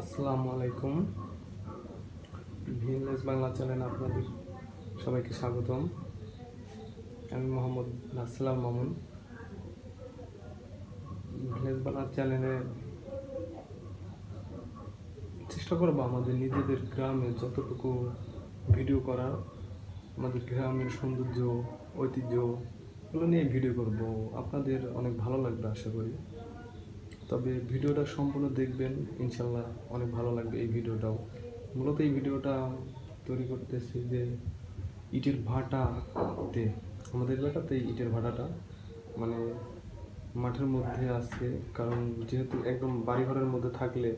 আসসালামু আলাইকুম। ভিএনএস বাংলা চ্যানেলে আপনাদের সবাইকে স্বাগতম। আমি মোহাম্মদ নাসলাম মামুন। ভিলেজ বাংলা চ্যানেলে চেষ্টা করব আমাদের নিজেদের গ্রামে যতটুকু ভিডিও করার আমাদের গ্রামের সৌন্দর্য, ঐতিহ্য, এগুলো নিয়ে ভিডিও করব। আপনাদের অনেক ভালো লাগবে, আশা করি। তবে ভিডিওটা সম্পূর্ণ দেখবেন, ইনশাল্লাহ অনেক ভালো লাগবে এই ভিডিওটাও। মূলত এই ভিডিওটা তৈরি করতেছি যে ইটের ভাটাতে। আমাদের এলাকাতে ইটের ভাটাটা মানে মাঠের মধ্যে আছে, কারণ যেহেতু একদম বাড়িঘরের মধ্যে থাকলে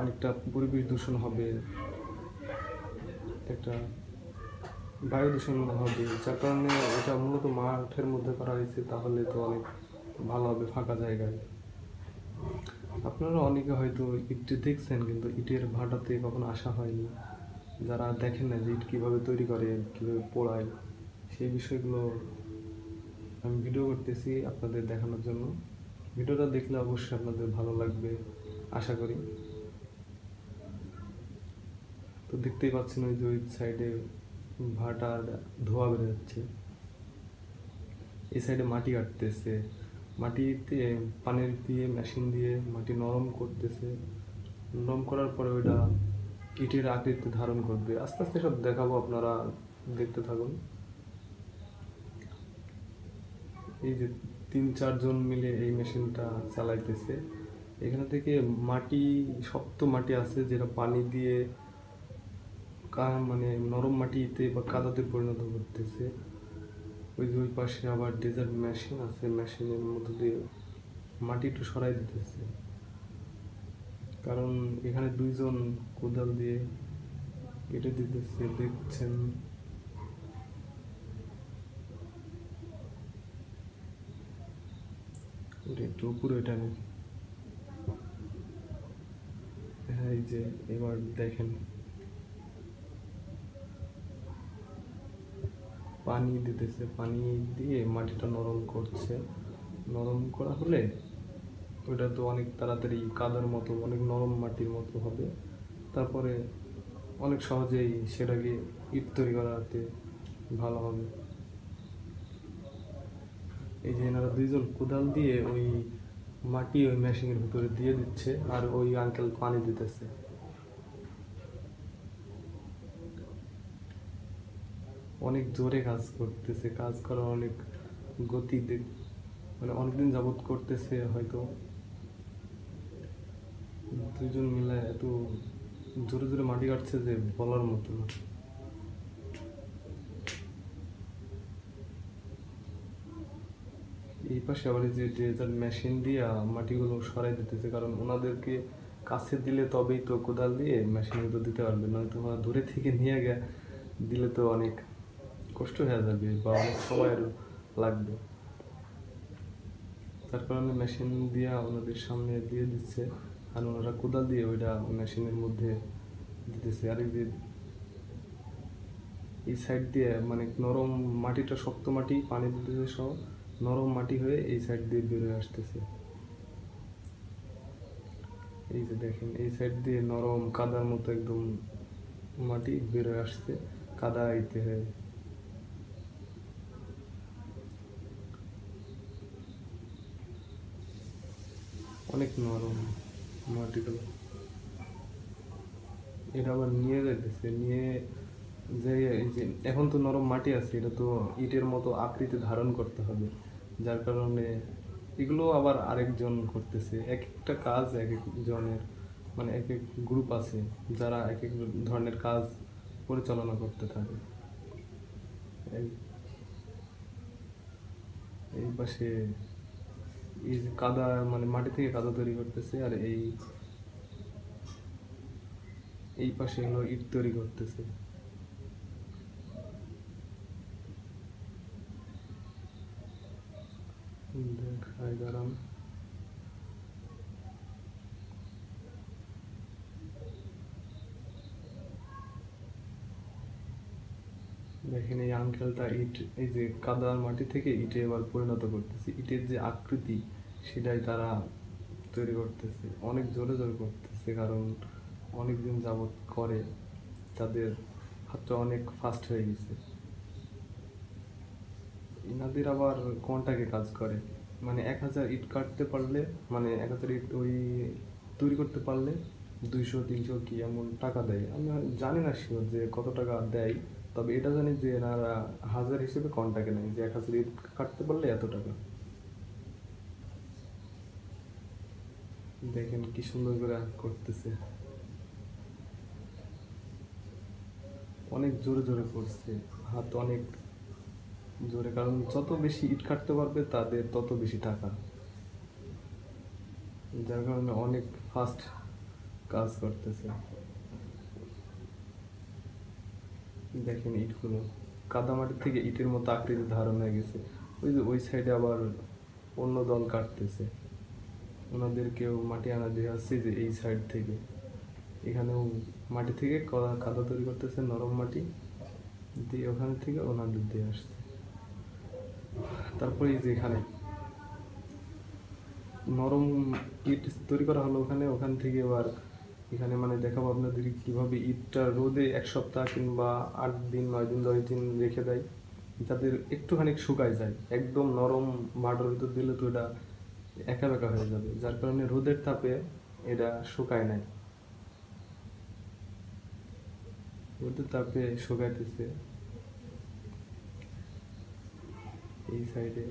অনেকটা পরিবেশ দূষণ হবে, একটা বায়ু দূষণ হবে, যার কারণে এটা মূলত মাঠের মধ্যে করা হয়েছে, তাহলে তো অনেক ভালো হবে ফাঁকা জায়গায়। আপনারা অনেকে হয়তো ইটটি দেখছেন, কিন্তু ইটের ভাটাতে কখনো আসা হয়নি। যারা দেখেন না যে ইট কীভাবে তৈরি করে, কীভাবে পোড়ায়, সেই বিষয়গুলো আমি ভিডিও করতেছি আপনাদের দেখানোর জন্য। ভিডিওটা দেখলে অবশ্যই আপনাদের ভালো লাগবে, আশা করি। তো দেখতেই পাচ্ছেন ওই যে ওই সাইডে ভাটার ধোয়া যাচ্ছে এই সাইডে মাটি কাটতেছে। মাটিতে পানির দিয়ে মেশিন দিয়ে মাটি নরম করতেছে। নরম করার পরে ওইটা ইটের আকৃতি ধারণ করবে। আস্তে আস্তে সব দেখাবো আপনারা দেখতে থাকুন। এই যে তিন চারজন মিলে এই মেশিনটা চালাইতেছে। এখানে থেকে মাটি শক্ত মাটি আছে যেটা পানি দিয়ে মানে নরম মাটিতে বা কাদাতে পরিণত করতেছে। ওই ওই পাশে আবার ডেজার্ট মেশিন আছে মেশিনের মধ্যে দিয়ে মাটি একটু সরাই দিতেছে। কারণ এখানে দুইজন কোদাল দিয়ে কেটে দিতেছে, দেখছেন? একটু উপরে এটা হ্যাঁ এই যে, এবার দেখেন। পানি দিতেছে, পানি দিয়ে মাটিটা নরম করছে। নরম করা হলে ওটা তো অনেক তাড়াতাড়ি কাদার মতো, অনেক নরম মাটির মতো হবে। তারপরে অনেক সহজেই সেটাকে ইট তৈরি করাতে ভালো হবে। এই যে এনারা দুইজন কোদাল দিয়ে ওই মাটি ওই মেশিনের ভিতরে দিয়ে দিচ্ছে, আর ওই আঙ্কেল পানি দিতেছে। অনেক জোরে কাজ করতেছে, কাজ করার অনেক গতি মানে অনেকদিন যাবত করতেছে হয়তো। দুজন মিলে এত জোরে জোরে মাটি কাটছে যে বলার মতো না। এই পাশে আবার যে ড্রেজার মেশিন দিয়ে মাটিগুলো সরাই দিতেছে, কারণ ওনাদেরকে কাছে দিলে তবেই তো কোদাল দিয়ে মেশিনে তো দিতে পারবে, নয়তো দূরে থেকে নিয়ে গে দিলে তো অনেক কষ্ট হয়ে যাবে বা অনেক সময় লাগবে। তার কারণে মেশিন দিয়ে ওনাদের সামনে দিয়ে দিচ্ছে আর ওনারা কোদাল দিয়ে ওইটা মেশিনের মধ্যে দিতেছে। আর এই যে এই সাইড দিয়ে মানে নরম মাটিটা, শক্ত মাটি, পানি দিতেছে সহ নরম মাটি হয়ে এই সাইড দিয়ে বেরোয় আসতেছে। এই যে দেখেন, এই সাইড দিয়ে নরম কাদার মতো একদম মাটি বেরোয় আসছে, কাদা আইতে হয়। অনেক নরম মাটিগুলো। এটা আবার নিয়ে যাইতেছে, নিয়ে যে এখন তো নরম মাটি আছে, এটা তো ইটের মতো আকৃতি ধারণ করতে হবে। যার কারণে এগুলো আবার আরেকজন করতেছে এক একটা কাজ এক একজনের মানে এক এক গ্রুপ আছে যারা এক এক ধরনের কাজ পরিচালনা করতে থাকে। এই- পাশে কাদা মানে মাটি থেকে কাদা তৈরি করতেছে আর এই এই পাশে হলো ইট তৈরি করতেছে। দেখায় দাঁড়ান। দেখেন এই আঙ্কেলটা ইট, এই যে কাদার মাটি থেকে ইটে এবার পরিণত করতেছে। ইটের যে আকৃতি, সেটাই তারা তৈরি করতেছে। অনেক জোরে জোরে করতেছে, কারণ অনেক দিন যাবৎ করে তাদের হাতটা অনেক ফাস্ট হয়ে গেছে। ইনাদের আবার কন্টাকে কাজ করে? মানে এক হাজার ইট কাটতে পারলে মানে এক হাজার ইট ওই তৈরি করতে পারলে দুইশো, তিনশো কি এমন টাকা দেয়? আমি জানি না শিওর যে কত টাকা দেয়। তবে এটা জানি যে এনারা হাজার হিসেবে কন্টাকে নেয় যে এক হাজার ইট কাটতে পারলে এত টাকা। দেখেন কি সুন্দর করে করতেছে। অনেক জোরে জোরে করছে, হাত অনেক জোরে, কারণ যত বেশি ইট কাটতে পারবে তাদের তত বেশি টাকা। যার কারণে অনেক ফাস্ট কাজ করতেছে। দেখেন ইটগুলো। কাদামাটির থেকে ইটের মতো আকৃতি ধারণ হয়ে গেছে। ওই যে ওই সাইডে আবার অন্য দল কাটতেছে। ওনাদের কেউ মাটি আনা দিয়ে আসছে যে এই সাইড থেকে। এখানেও মাটি থেকে কাদা তৈরি করতেছে নরম মাটি দিয়ে ওখান থেকে ওনাদের দিয়ে আসছে। তারপরে এই যে এখানে নরম ইট তৈরি করা হলো ওখানে, ওখান থেকে এবার এখানে মানে দেখাবো আপনাদের কীভাবে ইটটা রোদে এক সপ্তাহ কিংবা আট দিন, নয় দিন, দশ দিন রেখে দেয়। যাদের একটুখানি শুকায় যায়, একদম নরম মাটির ভিতর দিলে তো এটা একা বেকা হয়ে যাবে। যার কারণে রোদের তাপে এটা শুকায় নাই। রোদের তাপে শুকাইতেছে। এই সাইডে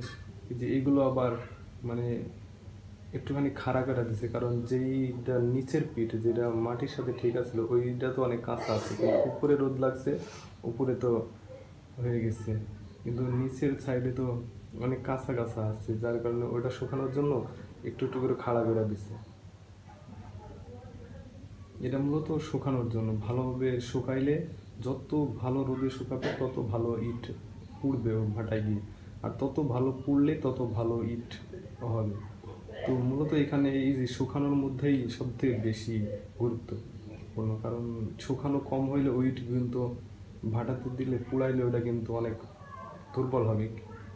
যে এইগুলো আবার মানে একটুখানি খাড়া করে দিছে, কারণ যেইটা নিচের পিঠ যেটা মাটির সাথে ঠিক আছিল ওইটা তো অনেক কাঁচা আছে, কিন্তু উপরে রোদ লাগছে, উপরে তো হয়ে গেছে। কিন্তু নিচের সাইডে তো অনেক কাঁচা কাঁচা আছে, যার কারণে ওইটা শুকানোর জন্য একটু একটু করে খাড়া করে দিছে। এটা মূলত শুকানোর জন্য। ভালোভাবে শুকাইলে যত ভালো রোদে শুকাবে, তত ভালো ইট পুড়বে ভাটায় গিয়ে। আর তত ভালো পুড়লে তত ভালো ইট হবে। তো মূলত এখানে এই যে শুকানোর মধ্যেই সবথেকে বেশি গুরুত্বপূর্ণ কারণ শুকানো কম হইলে ওই ইট কিন্তু ভাটাতে দিলে পুড়াইলে ওটা কিন্তু অনেক দুর্বল হবে।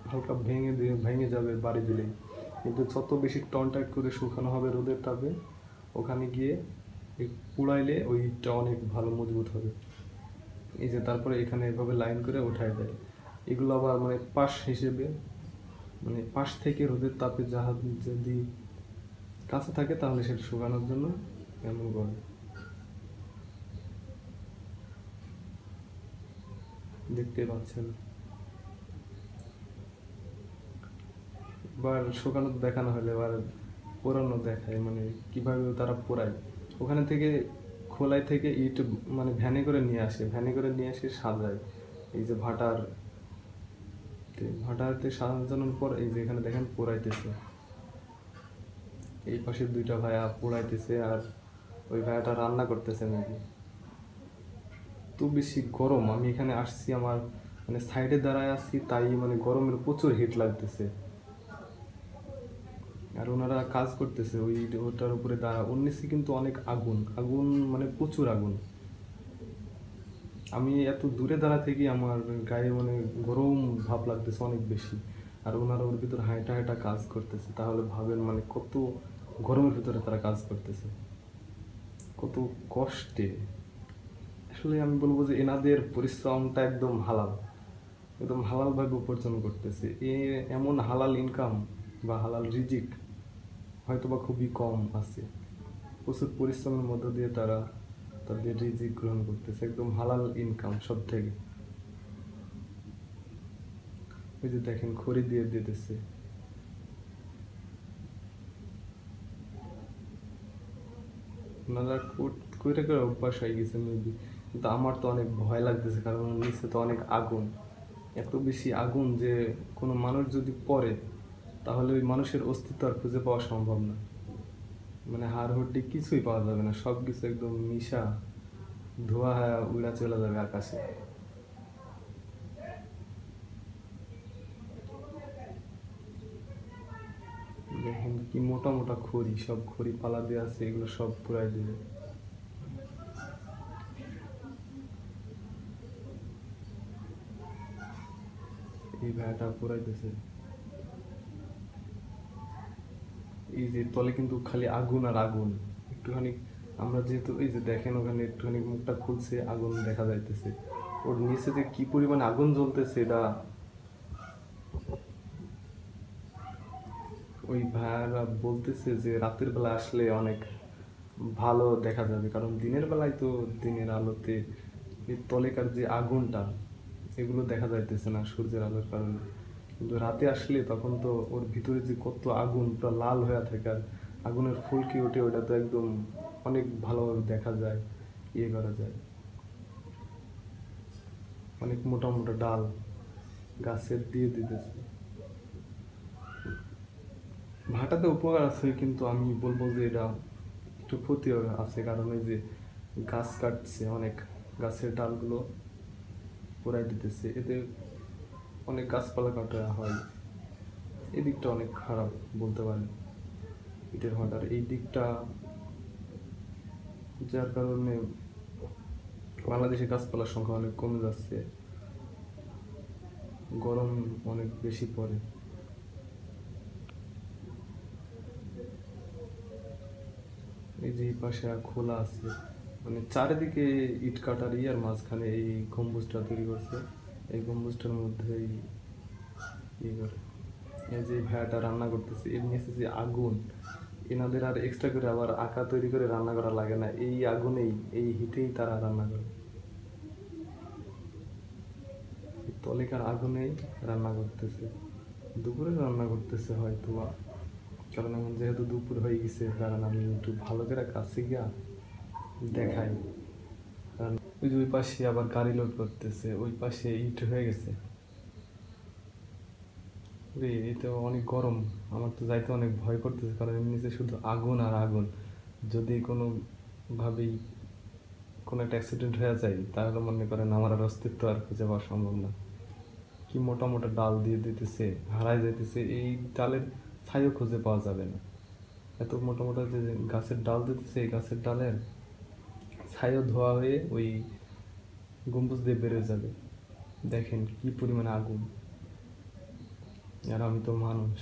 হালকা ভেঙে দিয়ে ভেঙে যাবে বাড়ি দিলেই কিন্তু যত বেশি টনটাক করে শুকানো হবে রোদের তাপে, ওখানে গিয়ে পুড়াইলে ওই ইটটা অনেক ভালো মজবুত হবে। এই যে তারপরে এখানে এভাবে লাইন করে উঠায় দেয়। এগুলো আবার মানে পাশ হিসেবে মানে পাশ থেকে রোদের তাপে যাহা যদি কাছে থাকে তাহলে সেটা শুকানোর জন্য এমন করে দেখতে পাচ্ছেন। এবার শুকানো দেখানো হলে, এবার পোড়ানো দেখায় মানে কীভাবে তারা পোড়ায়। ওখানে থেকে খোলাই থেকে ইট মানে ভ্যানে করে নিয়ে আসে, ভ্যানে করে নিয়ে এসে সাজায়। এই যে ভাটার তে ভাটাতে সাজানোর পর এই যে এখানে দেখেন পোড়াইতেছে। এই পাশে দুইটা ভাইয়া পোড়াইতেছে আর ওই ভাইয়াটা রান্না করতেছে নাকি। তো বেশি গরম, আমি এখানে আসছি আমার মানে সাইডে দাঁড়ায় আছি, তাই মানে গরমের প্রচুর হিট লাগতেছে। আর ওনারা কাজ করতেছে, ওই ওটার উপরে দাঁড়া, ওর কিন্তু অনেক আগুন আগুন মানে প্রচুর আগুন। আমি এত দূরে দাঁড়া থেকে আমার গায়ে মানে গরম ভাব লাগতেছে অনেক বেশি। আর ওনারা ওর ভিতর হাঁটা হাঁটা কাজ করতেছে। তাহলে ভাবেন মানে কত গরমের ভিতরে তারা কাজ করতেছে। কত কষ্টে। আসলে আমি বলব যে এনাদের পরিশ্রমটা একদম হালাল। একদম হালালভাবে উপার্জন করতেছে। এ এমন হালাল ইনকাম বা হালাল রিজিক হয়তো বা খুবই কম আছে। প্রচুর পরিশ্রমের মধ্য দিয়ে তারা তাদের রিজিক গ্রহণ করতেছে, একদম হালাল ইনকাম সব থেকে। ওই যে দেখেন, খড়ি দিয়ে দিতেছে। ওনারা করে অভ্যাস হয়ে গেছে মেবি কিন্তু আমার তো অনেক ভয় লাগতেছে, কারণ নিচে তো অনেক আগুন। এত বেশি আগুন যে কোনো মানুষ যদি পড়ে, তাহলে ওই মানুষের অস্তিত্ব আর খুঁজে পাওয়া সম্ভব না। মানে হাড় হড্ডি কিছুই পাওয়া যাবে না সব কিছু একদম মিশা, ধোয়া হয়ে উড়া চলে যাবে আকাশে। দেখেন কি মোটা মোটা খড়ি, সব খড়ি পালা দিয়ে আছে, এগুলো সব পুরাই দিবে। এই ভাইয়াটা পুরাইতেছে এই যে তলে কিন্তু খালি আগুন আর আগুন। একটুখানি আমরা যেহেতু এই যে দেখেন ওখানে একটুখানি মুখটা খুলছে, আগুন দেখা যাইতেছে। ওর নিচে যে কি পরিমাণ আগুন জ্বলতেছে এটা ওই ভাইয়ারা বলতেছে যে রাতের বেলা আসলে অনেক ভালো দেখা যাবে। কারণ দিনের বেলায় তো দিনের আলোতে এই তলেকার যে আগুনটা, এগুলো দেখা যাইতেছে না সূর্যের আলোর কারণে। কিন্তু রাতে আসলে তখন তো ওর ভিতরে যে কত আগুন পুরো লাল হয়ে থাকে আর আগুনের ফুলকি ওঠে ওটা তো একদম অনেক ভালোভাবে দেখা যায় ইয়ে করা যায়। অনেক মোটা মোটা ডাল গাছের দিয়ে দিতেছে। ভাটাতে উপকার আছে কিন্তু আমি বলব যে এটা একটু ক্ষতি আছে কারণ এই যে গাছ কাটছে অনেক, গাছের ডালগুলো পোড়াই দিতেছে। এতে অনেক গাছপালা কাটা হয়। এই দিকটা অনেক খারাপ বলতে পারেন। ইটের ভাটার এই দিকটা যার কারণে বাংলাদেশে গাছপালার সংখ্যা অনেক কমে যাচ্ছে। গরম অনেক বেশি পড়ে। এই যে পাশে খোলা আছে। মানে চারিদিকে ইট কাটার আর মাঝখানে এই গম্বুজটা তৈরি করছে। এই গম্বুজটার মধ্যেই ইয়ে করে। এই যে ভাইয়াটা রান্না করতেছে, এর নিচে যে আগুন, এনাদের আর এক্সট্রা করে আবার আঁকা তৈরি করে রান্না করা লাগে না। এই আগুনেই, এই হিটেই তারা রান্না করে। তলিকার আগুনেই রান্না করতেছে। দুপুরে রান্না করতেছে হয়তো কারণ এখন যেহেতু দুপুর হয়ে গেছে, কারণ আমি একটু ভালো করে কাছে গিয়া দেখাই। ওই যে ওই পাশে আবার গাড়ি লোড করতেছে, ওই পাশে ইট হয়ে গেছে। রে এতে অনেক গরম। আমার তো যাইতে অনেক ভয় করতেছে, কারণ এর নিচে শুধু আগুন আর আগুন। যদি কোনো ভাবেই কোনো একটা অ্যাক্সিডেন্ট হয়ে যায়, তাহলে মনে করেন আমার আর অস্তিত্ব আর খুঁজে পাওয়া সম্ভব না। কি মোটা মোটা ডাল দিয়ে দিতেছে হারাই যাইতেছে, এই ডালের ছাইও খুঁজে পাওয়া যাবে না। এত মোটা মোটা যে গাছের ডাল দিতেছে, এই গাছের ডালের ছাইও ধোয়া হয়ে ওই গম্বুজ দিয়ে বেড়ে যাবে। দেখেন কি পরিমাণে আগুন। আর আমি তো মানুষ।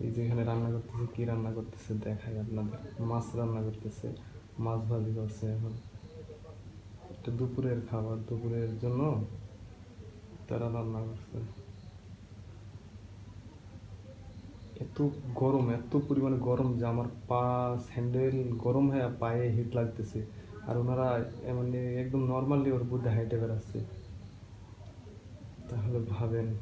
এই যে এখানে রান্না করতেছে, কি রান্না করতেছে দেখাই আপনাদের। মাছ রান্না করতেছে, মাছ ভাজি করছে এখন। এটা দুপুরের খাবার, দুপুরের জন্য তারা রান্না করছে। এত গরম, এত পরিমাণে গরম যে আমার পা স্যান্ডেল গরম হয়ে পায়ে হিট লাগতেছে। আর ওনারা মানে একদম নর্মালি ওর বুদ্ধে হাইটে বেড়াচ্ছে। তাহলে ভাবেন।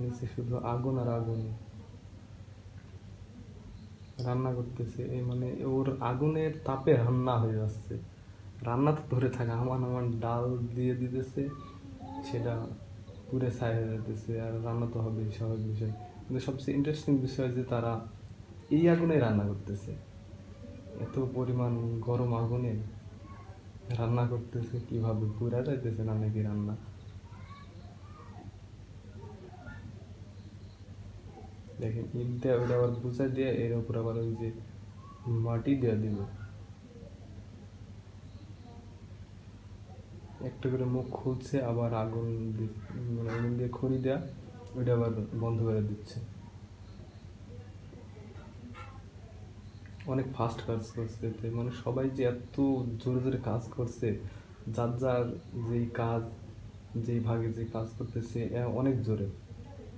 নিচে শুধু আগুন আর আগুন। রান্না করতেছে, এই মানে ওর আগুনের তাপে রান্না হয়ে যাচ্ছে। রান্না তো ধরে থাকে, আমার আমার ডাল দিয়ে দিতেছে, সেটা পুরে ছাই হয়ে যেতেছে আর রান্না তো হবে স্বাভাবিক বিষয়। কিন্তু সবচেয়ে ইন্টারেস্টিং বিষয় যে তারা এই আগুনে রান্না করতেছে। এত পরিমাণ গরম আগুনে রান্না করতেছে কীভাবে? পুরা যাইতেছে না নাকি রান্না? দেখেন ইট দেওয়া ওটা আবার বুঝা দিয়ে এর উপর আবার ওই যে মাটি দেওয়া দিবে একটা করে মুখ খুলছে, আবার আগুন মানে আগুন দিয়ে খড়ি দেয়া, ওইটা আবার বন্ধ করে দিচ্ছে। অনেক ফাস্ট কাজ করছে মানে সবাই যে এত জোরে জোরে কাজ করছে যার যার যেই কাজ যেই ভাগে যে কাজ করতেছে অনেক জোরে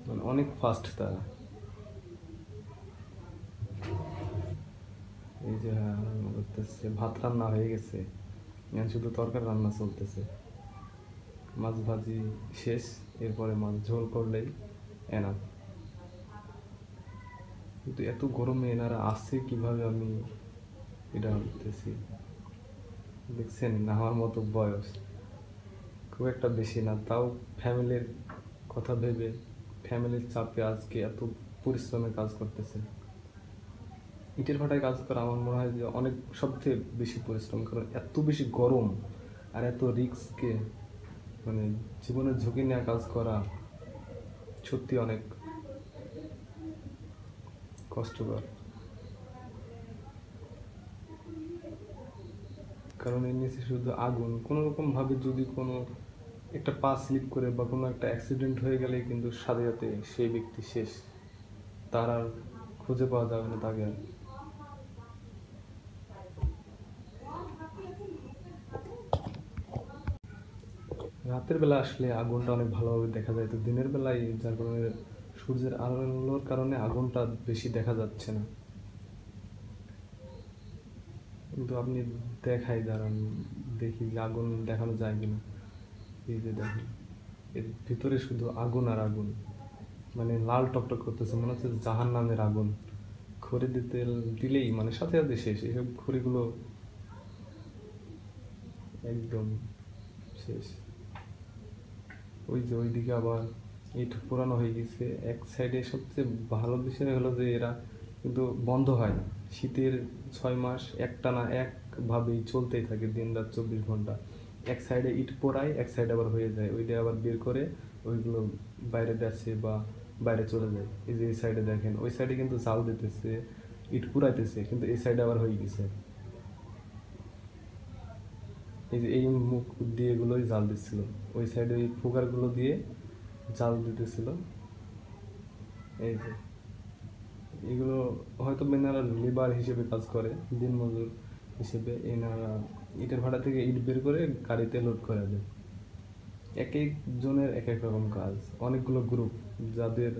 মানে অনেক ফাস্ট তারা। এই যে হ্যাঁ, রান্না করতেছে ভাত রান্না হয়ে গেছে শুধু তরকারি রান্না চলতেছে। মাছ ভাজি শেষ এরপরে মাছ ঝোল করলেই এনাফ। কিন্তু এত গরমে এনারা আসছে কীভাবে আমি এটা ভাবতেছি? দেখছেন না আমার মতো বয়স। খুব একটা বেশি না, তাও ফ্যামিলির কথা ভেবে, ফ্যামিলির চাপে আজকে এত পরিশ্রমে কাজ করতেছে। ইটের ভাটায় কাজ করা আমার মনে হয় যে অনেক, সবচেয়ে বেশি পরিশ্রম, কারণ এত বেশি গরম আর এত রিস্ককে মানে জীবনের ঝুঁকি নিয়ে কাজ করা সত্যি অনেক কষ্টকর। কারণ এর নিচে শুধু আগুন। কোনো রকম ভাবে যদি কোনো একটা পা স্লিপ করে বা কোনো একটা অ্যাক্সিডেন্ট হয়ে গেলে কিন্তু সাথে সাথে সেই ব্যক্তি শেষ। তার আর খুঁজে পাওয়া যাবে না তাকে রাতের বেলা আসলে আগুনটা অনেক ভালোভাবে দেখা যায়। তো দিনের বেলায় যার কারণে সূর্যের আলোর কারণে আগুনটা বেশি দেখা যাচ্ছে না। কিন্তু আপনি দেখাই, দাঁড়ান, দেখি যে আগুন দেখানো যায় কিনা। এই যে দেখেন, এর ভিতরে শুধু আগুন আর আগুন। মানে লাল টকটক করতেছে, মনে হচ্ছে জাহান নামের আগুন। খড়ি দিতে দিলেই মানে সাথে সাথে শেষ। এইসব খড়িগুলো একদম শেষ। ওই যে ওইদিকে আবার ইট পুরানো হয়ে গেছে। এক সাইডে সবচেয়ে ভালো বিষয় হলো যে এরা কিন্তু বন্ধ হয়। না শীতের ছয় মাস একটানা একভাবেই চলতেই থাকে দিন রাত চব্বিশ ঘণ্টা। এক সাইডে ইট পোড়ায়, এক সাইডে আবার হয়ে যায়। ওইটা আবার বের করে ওইগুলো বাইরে বেচে বা বাইরে চলে যায়। এই যে এই সাইডে দেখেন, ওই সাইডে কিন্তু জাল দিতেছে, ইট পুরাইতেছে কিন্তু এই সাইডে আবার হয়ে গেছে। এই যে এই মুখ দিয়ে এগুলোই জাল দিচ্ছিল। ওই সাইডে ওই ফুকারগুলো দিয়ে জাল দিতেছিল। এই যে, এগুলো হয়তো এনারা লেবার হিসেবে কাজ করে দিনমজুর হিসেবে। এনারা ইটের ভাড়া থেকে ইট বের করে গাড়িতে লোড করে দেয় এক এক জনের এক এক রকম কাজ। অনেকগুলো গ্রুপ যাদের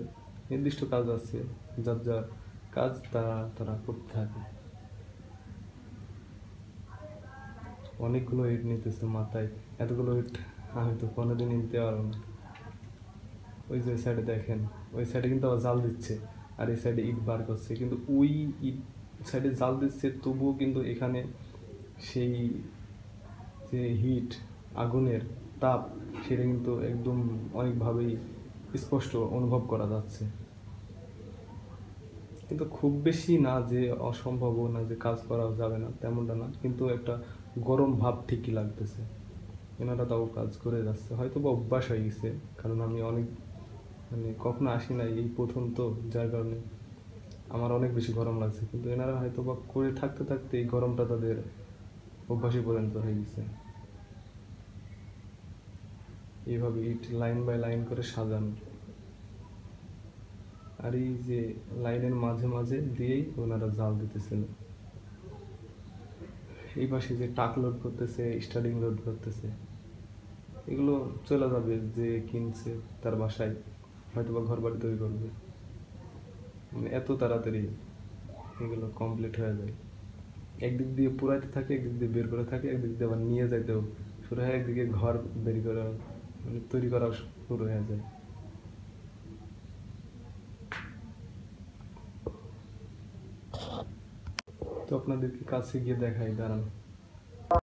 নির্দিষ্ট কাজ আছে, যার যার কাজ তারা তারা করতে থাকে। অনেকগুলো ইট নিতেছে মাথায়। এতগুলো ইট আমি তো কোনোদিন নিতে পারব না। ওই যে সাইডে দেখেন, ওই সাইডে কিন্তু আবার জাল দিচ্ছে, আর এই সাইডে ইট বার করছে। কিন্তু ওই ইট সাইডে জাল দিচ্ছে, তবুও কিন্তু এখানে সেই যে হিট আগুনের তাপ, সেটা কিন্তু একদম অনেকভাবেই স্পষ্ট অনুভব করা যাচ্ছে। কিন্তু খুব বেশি না যে অসম্ভব না যে কাজ করা যাবে না, তেমনটা না, কিন্তু একটা গরম ভাব ঠিকই লাগতেছে। এনারা তাও কাজ করে যাচ্ছে। হয়তো বা অভ্যাস হয়ে গেছে, কারণ আমি অনেক মানে কখনো আসি নাই এই প্রথম তো, যার কারণে আমার অনেক বেশি গরম লাগছে। কিন্তু এনারা হয়তো বা করে থাকতে থাকতে এই গরমটা তাদের অভ্যাসে পরিণত হয়ে গেছে। এইভাবে ইট লাইন বাই লাইন করে সাজানো। আর এই যে লাইনের মাঝে মাঝে দিয়েই ওনারা জাল দিতেছিল এই পাশে যে টাক লোড করতেছে স্টার্টিং লোড করতেছে, এগুলো চলে যাবে যে কিনছে তার বাসায়। হয়তো বা ঘর বাড়ি তৈরি করবে। মানে এত তাড়াতাড়ি এগুলো কমপ্লিট হয়ে যায়। একদিক দিয়ে পুরাইতে থাকে, একদিক দিয়ে বের করে থাকে, একদিক দিয়ে আবার নিয়ে যাইতেও শুরু হয়, একদিকে ঘর বের করা মানে তৈরি করা শুরু হয়ে যায়। তো আপনাদেরকে কাছে গিয়ে দেখাই, দাঁড়ান।